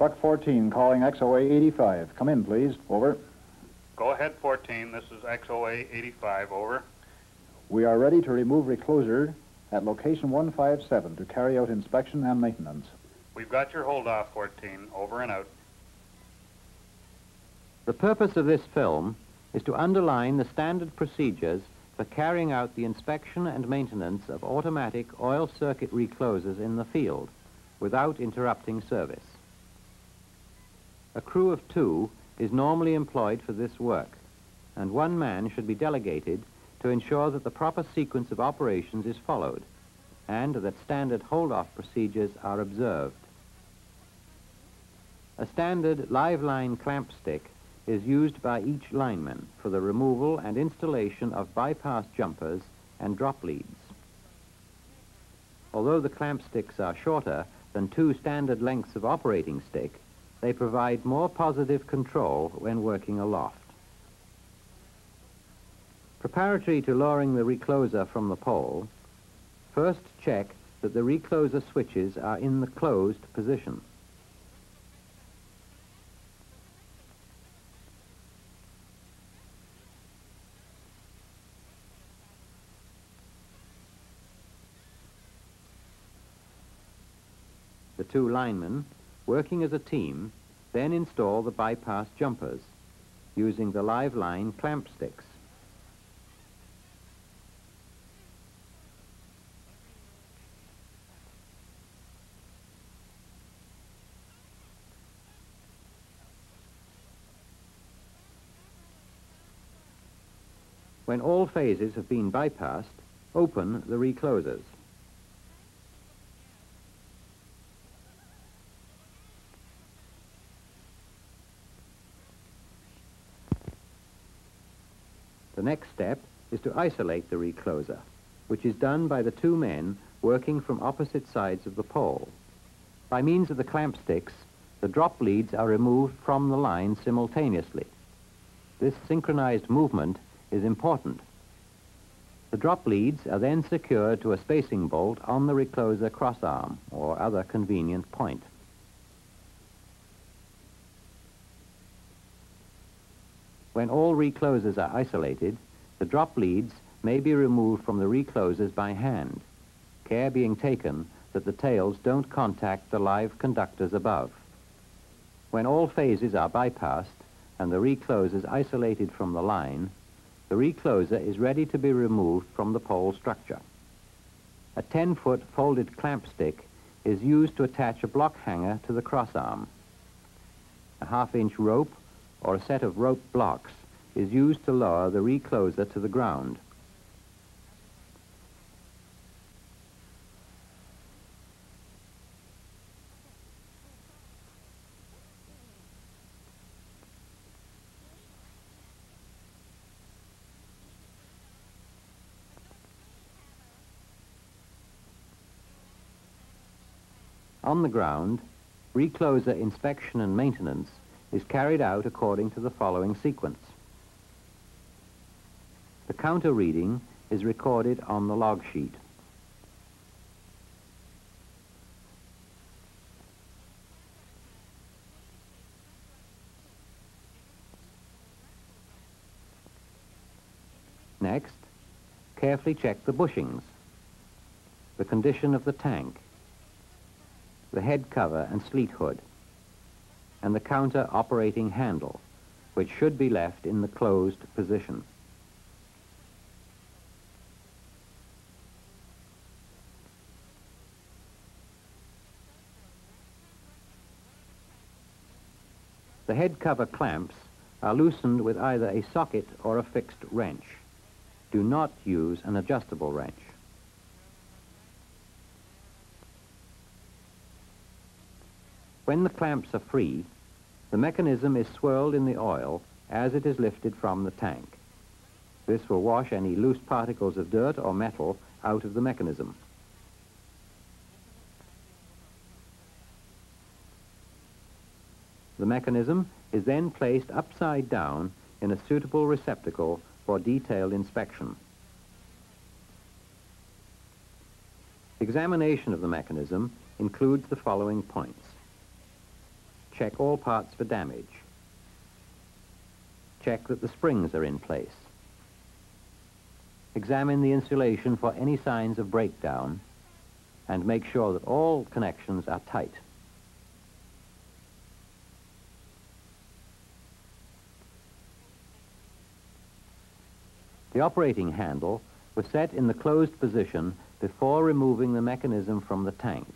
Truck 14 calling XOA 85. Come in, please. Over. Go ahead, 14. This is XOA 85. Over. We are ready to remove recloser at location 157 to carry out inspection and maintenance. We've got your hold off, 14. Over and out. The purpose of this film is to underline the standard procedures for carrying out the inspection and maintenance of automatic oil circuit reclosers in the field without interrupting service. A crew of two is normally employed for this work, and one man should be delegated to ensure that the proper sequence of operations is followed and that standard hold-off procedures are observed. A standard live line clamp stick is used by each lineman for the removal and installation of bypass jumpers and drop leads. Although the clamp sticks are shorter than two standard lengths of operating stick, they provide more positive control when working aloft. Preparatory to lowering the recloser from the pole, first check that the recloser switches are in the closed position. The two linemen, working as a team, then install the bypass jumpers using the live line clamp sticks. When all phases have been bypassed, open the reclosers. Next step is to isolate the recloser, which is done by the two men working from opposite sides of the pole. By means of the clamp sticks, the drop leads are removed from the line simultaneously. This synchronized movement is important. The drop leads are then secured to a spacing bolt on the recloser crossarm or other convenient point. When all reclosers are isolated, the drop leads may be removed from the reclosers by hand, care being taken that the tails don't contact the live conductors above. When all phases are bypassed and the recloser reclosers isolated from the line, the recloser is ready to be removed from the pole structure. A 10-foot folded clamp stick is used to attach a block hanger to the crossarm. A half-inch rope or a set of rope blocks is used to lower the recloser to the ground. On the ground, recloser inspection and maintenance is carried out according to the following sequence. The counter reading is recorded on the log sheet. Next, carefully check the bushings, the condition of the tank, the head cover and sleet hood, and the counter operating handle, which should be left in the closed position. The head cover clamps are loosened with either a socket or a fixed wrench. Do not use an adjustable wrench. When the clamps are free, the mechanism is swirled in the oil as it is lifted from the tank. This will wash any loose particles of dirt or metal out of the mechanism. The mechanism is then placed upside down in a suitable receptacle for detailed inspection. Examination of the mechanism includes the following points. Check all parts for damage. Check that the springs are in place. Examine the insulation for any signs of breakdown and make sure that all connections are tight. The operating handle was set in the closed position before removing the mechanism from the tank.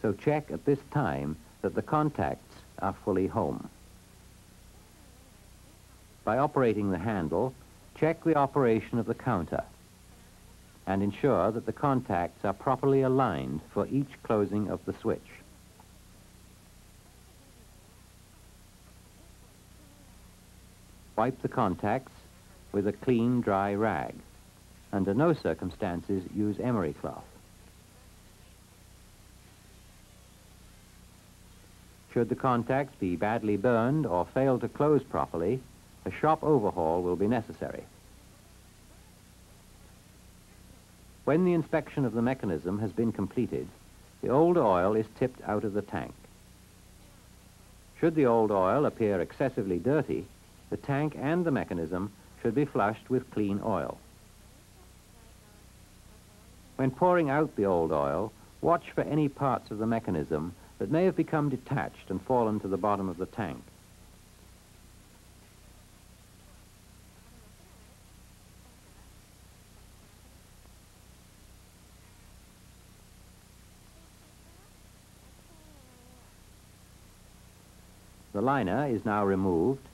So check at this time that the contacts are fully home. By operating the handle, check the operation of the counter and ensure that the contacts are properly aligned for each closing of the switch. Wipe the contacts with a clean, dry rag. Under no circumstances, use emery cloth. Should the contacts be badly burned or fail to close properly, a shop overhaul will be necessary. When the inspection of the mechanism has been completed, the old oil is tipped out of the tank. Should the old oil appear excessively dirty, the tank and the mechanism should be flushed with clean oil. When pouring out the old oil, watch for any parts of the mechanism that may have become detached and fallen to the bottom of the tank. The liner is now removed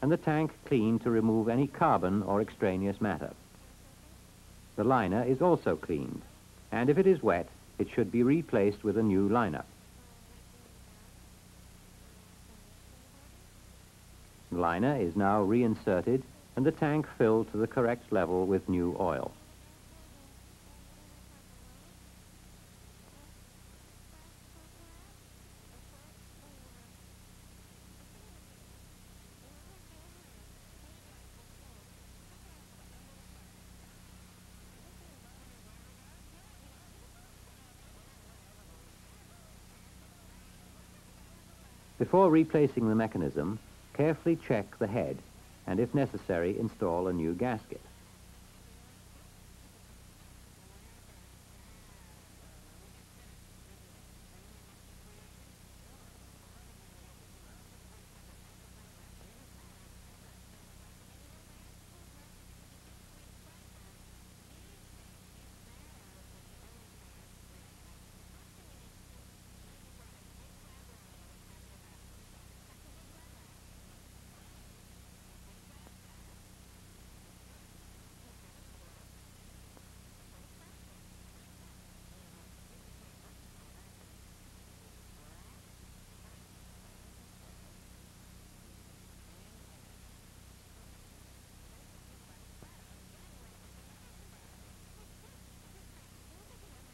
and the tank cleaned to remove any carbon or extraneous matter. The liner is also cleaned, and if it is wet, it should be replaced with a new liner. The liner is now reinserted and the tank filled to the correct level with new oil. Before replacing the mechanism, carefully check the head and, if necessary, install a new gasket.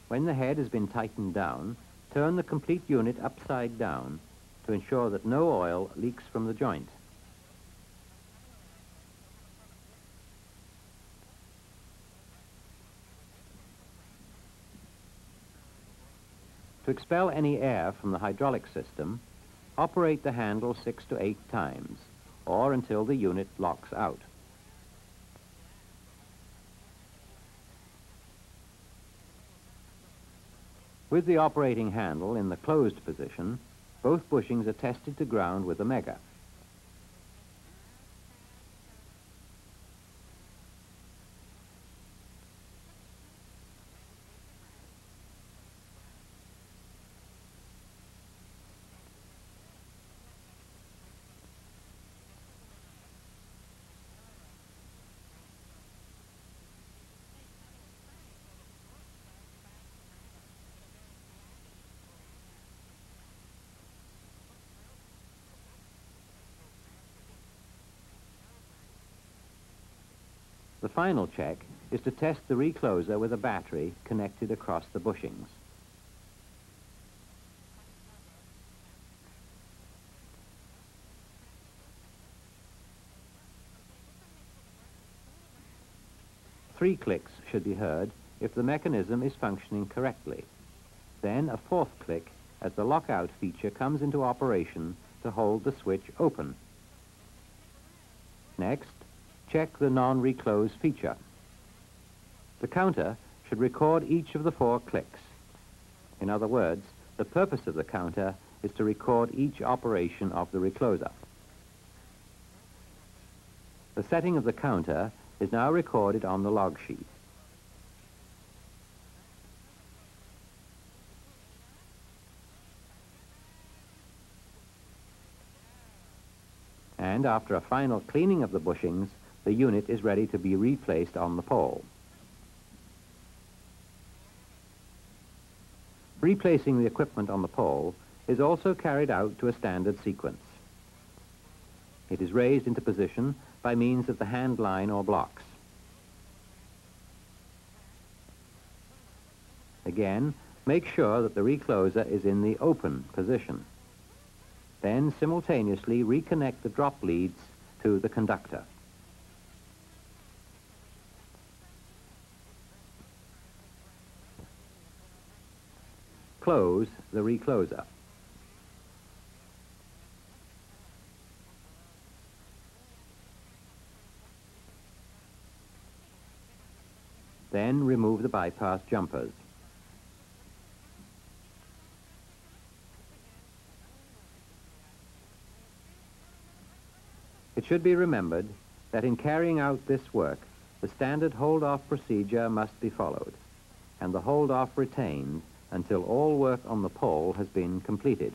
When the head has been tightened down, turn the complete unit upside down to ensure that no oil leaks from the joint. To expel any air from the hydraulic system, operate the handle six to eight times, or until the unit locks out. With the operating handle in the closed position, both bushings are tested to ground with the Megger. The final check is to test the recloser with a battery connected across the bushings. Three clicks should be heard if the mechanism is functioning correctly. Then a fourth click as the lockout feature comes into operation to hold the switch open. Next, check the non-reclose feature. The counter should record each of the four clicks. In other words, the purpose of the counter is to record each operation of the recloser. The setting of the counter is now recorded on the log sheet. And after a final cleaning of the bushings, the unit is ready to be replaced on the pole. Replacing the equipment on the pole is also carried out to a standard sequence. It is raised into position by means of the hand line or blocks. Again, make sure that the recloser is in the open position. Then simultaneously reconnect the drop leads to the conductor. Close the recloser. Then remove the bypass jumpers. It should be remembered that in carrying out this work, the standard hold-off procedure must be followed, and the hold-off retained until all work on the pole has been completed.